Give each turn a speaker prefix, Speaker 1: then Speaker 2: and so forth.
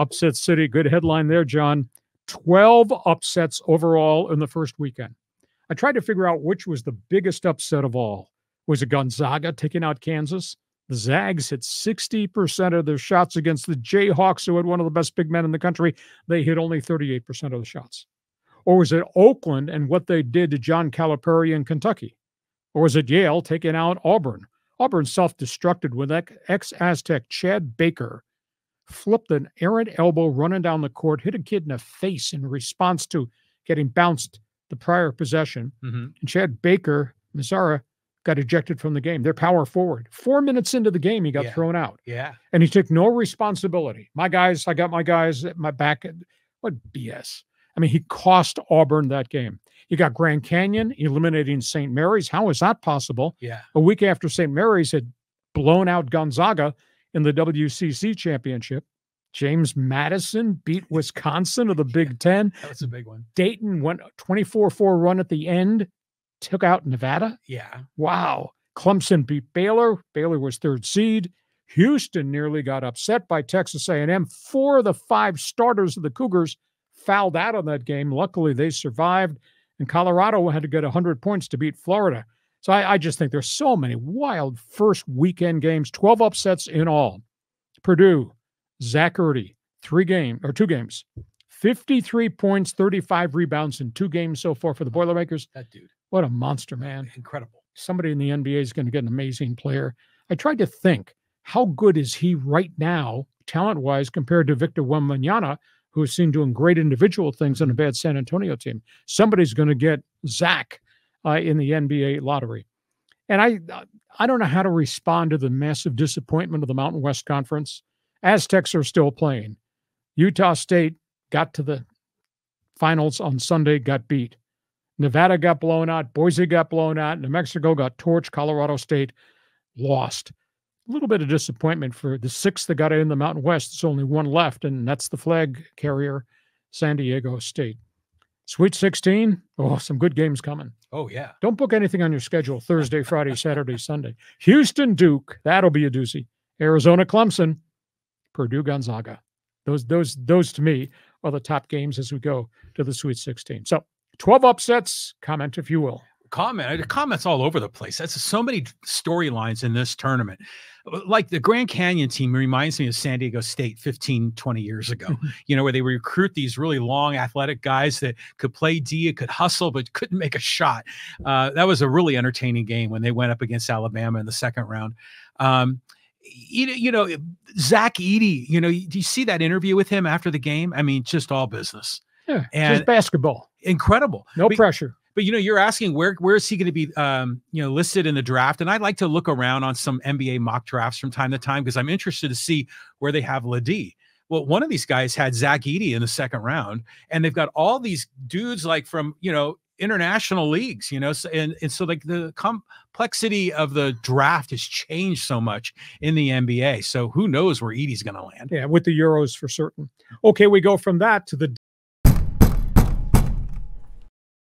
Speaker 1: Upset City, good headline there, John. 12 upsets overall in the first weekend. I tried to figure out which was the biggest upset of all. Was it Gonzaga taking out Kansas? The Zags hit 60% of their shots against the Jayhawks, who had one of the best big men in the country. They hit only 38% of the shots. Or was it Oakland and what they did to John Calipari in Kentucky? Or was it Yale taking out Auburn? Auburn self destructed when ex Aztec Chad Baker flipped an errant elbow running down the court, hit a kid in the face in response to getting bounced the prior possession. Mm-hmm. And Chad Baker, Mazara, got ejected from the game. Their power forward. Four minutes into the game, he got
Speaker 2: yeah.
Speaker 1: thrown out.
Speaker 2: Yeah.
Speaker 1: And he took no responsibility. My guys, I got my guys at my back. What BS. I mean, he cost Auburn that game. You got Grand Canyon eliminating St. Mary's. How is that possible?
Speaker 2: Yeah.
Speaker 1: A week after St. Mary's had blown out Gonzaga in the WCC championship. James Madison beat Wisconsin of the Big Ten.
Speaker 2: That was a big one.
Speaker 1: Dayton went 24 4 run at the end took out Nevada.
Speaker 2: Yeah.
Speaker 1: Wow. Clemson beat Baylor. Baylor was third seed. Houston nearly got upset by Texas A&M. Four of the five starters of the Cougars fouled out on that game. Luckily, they survived. And Colorado had to get 100 points to beat Florida. So I, I just think there's so many wild first weekend games, 12 upsets in all. Purdue, Zach three games or two games, 53 points, 35 rebounds in two games so far for the Boilermakers.
Speaker 2: That dude.
Speaker 1: What a monster, man.
Speaker 2: Incredible.
Speaker 1: Somebody in the NBA is going to get an amazing player. I tried to think, how good is he right now, talent wise, compared to Victor Wembanyama, who is seen doing great individual things on a bad San Antonio team? Somebody's going to get Zach uh, in the NBA lottery. And I, I don't know how to respond to the massive disappointment of the Mountain West Conference. Aztecs are still playing. Utah State got to the finals on Sunday, got beat. Nevada got blown out. Boise got blown out. New Mexico got torched. Colorado State lost. A little bit of disappointment for the six that got in the Mountain West. There's only one left, and that's the flag carrier, San Diego State. Sweet 16. Oh, some good games coming.
Speaker 2: Oh, yeah.
Speaker 1: Don't book anything on your schedule Thursday, Friday, Saturday, Sunday. Houston Duke. That'll be a doozy. Arizona Clemson. Purdue Gonzaga. Those, those, those to me are the top games as we go to the Sweet 16. So 12 upsets. Comment if you will.
Speaker 2: Comment. The Comments all over the place. That's so many storylines in this tournament. Like the Grand Canyon team reminds me of San Diego State 15, 20 years ago, you know, where they recruit these really long athletic guys that could play D, could hustle, but couldn't make a shot. Uh, that was a really entertaining game when they went up against Alabama in the second round. Um, you know, you know, Zach Edey, you know, do you see that interview with him after the game? I mean, just all business.
Speaker 1: Yeah, and just basketball.
Speaker 2: Incredible.
Speaker 1: No
Speaker 2: but,
Speaker 1: pressure.
Speaker 2: But you know, you're asking where where is he going to be um, you know, listed in the draft? And I'd like to look around on some NBA mock drafts from time to time because I'm interested to see where they have LeDee. Well, one of these guys had Zach Edey in the second round, and they've got all these dudes like from you know international leagues, you know, so, and, and so like the complexity of the draft has changed so much in the NBA. So who knows where Edey's going to land?
Speaker 1: Yeah, with the Euros for certain. Okay, we go from that to the